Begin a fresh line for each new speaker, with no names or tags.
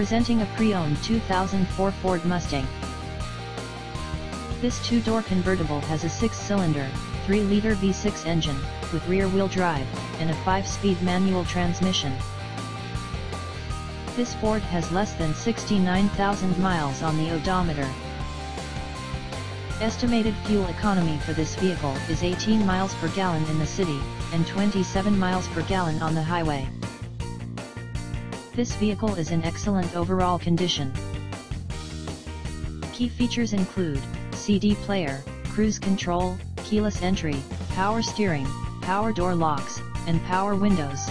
Presenting a pre-owned 2004 Ford Mustang. This two-door convertible has a six-cylinder, 3-liter V6 engine, with rear-wheel drive, and a 5-speed manual transmission. This Ford has less than 69,000 miles on the odometer. Estimated fuel economy for this vehicle is 18 miles per gallon in the city, and 27 miles per gallon on the highway. This vehicle is in excellent overall condition. Key features include, CD player, cruise control, keyless entry, power steering, power door locks, and power windows.